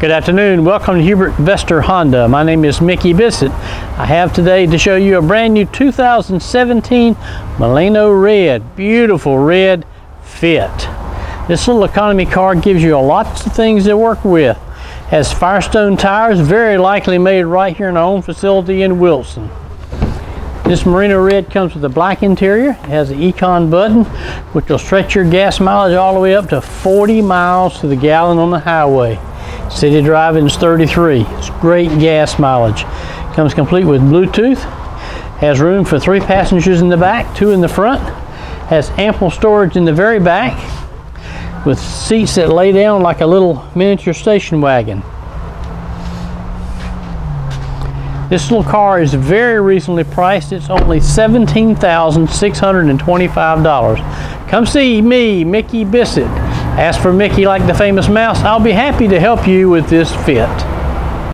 Good afternoon. Welcome to Hubert Vester Honda. My name is Mickey Bissett. I have today to show you a brand new 2017 Milano Red. Beautiful red fit. This little economy car gives you lots of things to work with. Has Firestone tires, very likely made right here in our own facility in Wilson. This Milano Red comes with a black interior. It has an Econ button, which will stretch your gas mileage all the way up to 40 miles to the gallon on the highway. City driving is 33. It's great gas mileage. Comes complete with Bluetooth. Has room for three passengers in the back, two in the front. Has ample storage in the very back with seats that lay down like a little miniature station wagon. This little car is very reasonably priced. It's only $17,625. Come see me, Mickey Bissett. Ask for Mickey like the famous mouse. I'll be happy to help you with this fit.